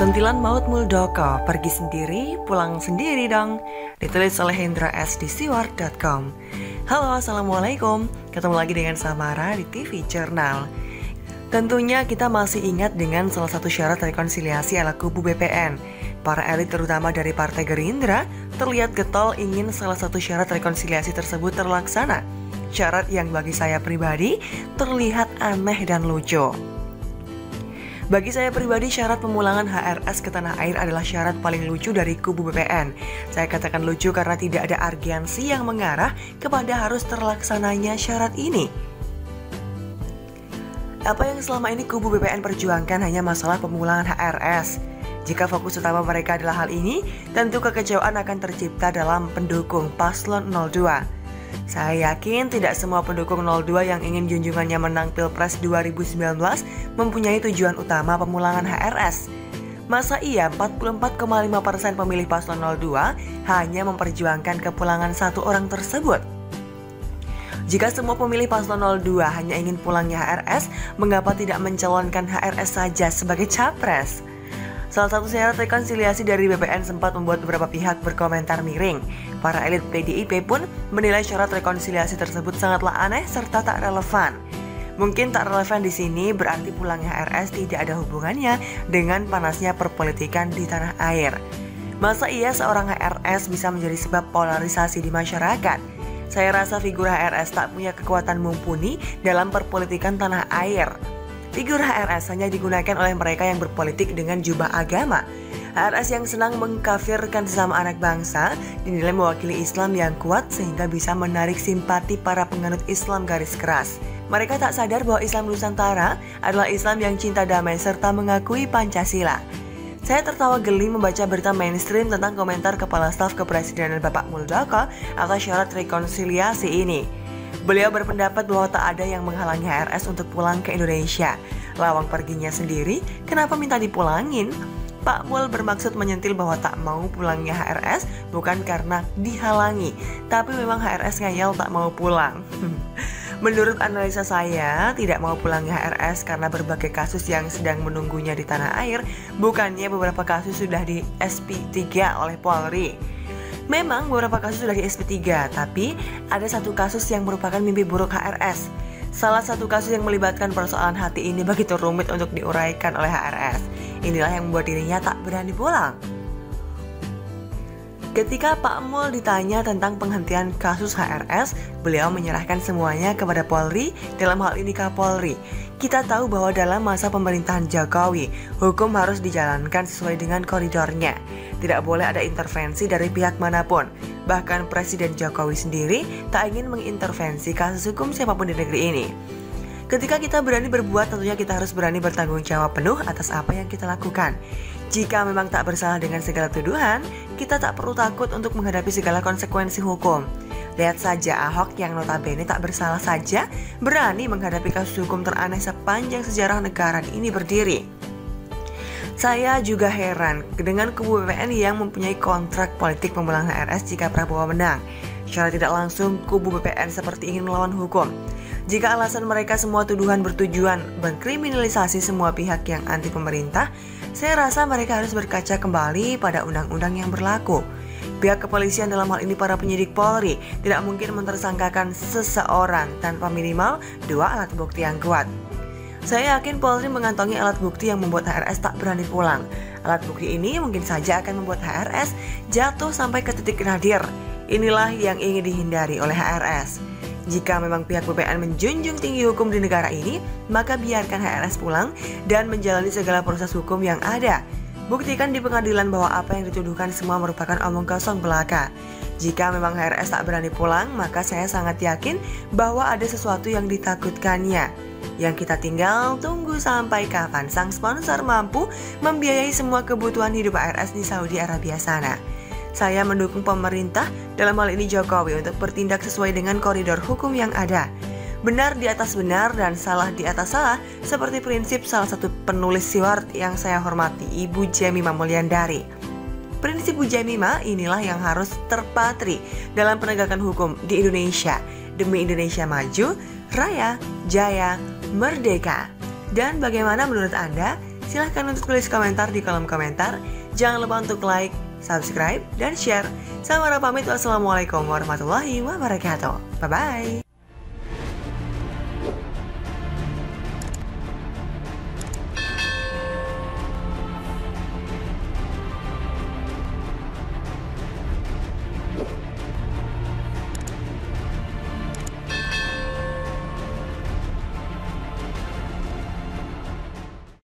Sentilan Maut Muldoko. Pergi sendiri, pulang sendiri dong. Ditulis oleh Hendra S di siward.com Halo, Assalamualaikum. Ketemu lagi dengan Samara di TV Journal Tentunya kita masih ingat dengan salah satu syarat rekonsiliasi ala kubu BPN Para elit terutama dari Partai Gerindra terlihat getol ingin salah satu syarat rekonsiliasi tersebut terlaksana. Syarat yang bagi saya pribadi terlihat aneh dan lucu bagi saya pribadi, syarat pemulangan HRS ke tanah air adalah syarat paling lucu dari kubu BPN. Saya katakan lucu karena tidak ada argiansi yang mengarah kepada harus terlaksananya syarat ini. Apa yang selama ini kubu BPN perjuangkan hanya masalah pemulangan HRS. Jika fokus utama mereka adalah hal ini, tentu kekecewaan akan tercipta dalam pendukung paslon 02. Saya yakin tidak semua pendukung 02 yang ingin junjungannya menang Pilpres 2019 mempunyai tujuan utama pemulangan HRS. Masa iya 44,5% pemilih paslon 02 hanya memperjuangkan kepulangan satu orang tersebut? Jika semua pemilih paslon 02 hanya ingin pulangnya HRS, mengapa tidak mencalonkan HRS saja sebagai capres? Salah satu syarat rekonsiliasi dari BPN sempat membuat beberapa pihak berkomentar miring. Para elit PDIP pun menilai syarat rekonsiliasi tersebut sangatlah aneh serta tak relevan. Mungkin tak relevan di sini berarti pulangnya RS tidak ada hubungannya dengan panasnya perpolitikan di tanah air. Masa iya seorang HRS bisa menjadi sebab polarisasi di masyarakat? Saya rasa figur HRS tak punya kekuatan mumpuni dalam perpolitikan tanah air. Figur HRS hanya digunakan oleh mereka yang berpolitik dengan jubah agama. HRS yang senang mengkafirkan sesama anak bangsa dinilai mewakili Islam yang kuat sehingga bisa menarik simpati para penganut Islam garis keras. Mereka tak sadar bahwa Islam Nusantara adalah Islam yang cinta damai serta mengakui Pancasila. Saya tertawa geli membaca berita mainstream tentang komentar Kepala Staf Kepresidenan Bapak Muldoko atas syarat rekonsiliasi ini. Beliau berpendapat bahwa tak ada yang menghalangi HRS untuk pulang ke Indonesia. Lawang perginya sendiri, kenapa minta dipulangin? Pak Mul bermaksud menyentil bahwa tak mau pulangnya HRS bukan karena dihalangi, tapi memang HRS ngayal tak mau pulang. Menurut analisa saya, tidak mau pulangnya HRS karena berbagai kasus yang sedang menunggunya di tanah air, bukannya beberapa kasus sudah di SP3 oleh Polri. Memang beberapa kasus sudah di SP3, tapi ada satu kasus yang merupakan mimpi buruk HRS. Salah satu kasus yang melibatkan persoalan hati ini begitu rumit untuk diuraikan oleh HRS. Inilah yang membuat dirinya tak berani pulang. Ketika Pak Mul ditanya tentang penghentian kasus HRS, beliau menyerahkan semuanya kepada Polri, dalam hal ini Kapolri. Kita tahu bahwa dalam masa pemerintahan Jokowi, hukum harus dijalankan sesuai dengan koridornya. Tidak boleh ada intervensi dari pihak mana pun. Bahkan Presiden Jokowi sendiri tak ingin mengintervensi kasus hukum siapa pun di negeri ini. Ketika kita berani berbuat, tentunya kita harus berani bertanggung jawab penuh atas apa yang kita lakukan. Jika memang tak bersalah dengan segala tuduhan, kita tak perlu takut untuk menghadapi segala konsekuensi hukum. Lihat saja Ahok yang notabene tak bersalah saja berani menghadapi kasus hukum teraneh sepanjang sejarah negara ini berdiri. Saya juga heran dengan kubu BPN yang mempunyai kontrak politik pemulangan RS jika Prabowo menang. Secara tidak langsung, kubu BPN seperti ingin melawan hukum. Jika alasan mereka semua tuduhan bertujuan mengkriminalisasi semua pihak yang anti pemerintah, saya rasa mereka harus berkaca kembali pada undang-undang yang berlaku. Pihak kepolisian dalam hal ini para penyidik Polri tidak mungkin mentersangkakan seseorang tanpa minimal dua alat bukti yang kuat. Saya yakin Polri mengantongi alat bukti yang membuat HRS tak berani pulang. Alat bukti ini mungkin saja akan membuat HRS jatuh sampai ke titik nadir. Inilah yang ingin dihindari oleh HRS. Jika memang pihak BPN menjunjung tinggi hukum di negara ini, maka biarkan HRS pulang dan menjalani segala proses hukum yang ada. Buktikan di pengadilan bahwa apa yang dituduhkan semua merupakan omong kosong belaka. Jika memang HRS tak berani pulang, maka saya sangat yakin bahwa ada sesuatu yang ditakutkannya. Yang kita tinggal tunggu sampai kapan sang sponsor mampu membiayai semua kebutuhan hidup HRS di Saudi Arabia sana. Saya mendukung pemerintah dalam hal ini Jokowi untuk bertindak sesuai dengan koridor hukum yang ada. Benar di atas benar dan salah di atas salah seperti prinsip salah satu penulis siwart yang saya hormati Ibu Jemima Mulyandari. Prinsip Bu Jemima inilah yang harus terpatri dalam penegakan hukum di Indonesia demi Indonesia maju, raya, jaya, merdeka. Dan bagaimana menurut Anda Silahkan untuk tulis komentar di kolom komentar. Jangan lupa untuk like, subscribe, dan share. Sama pamit wassalamualaikum warahmatullahi wabarakatuh. Bye-bye.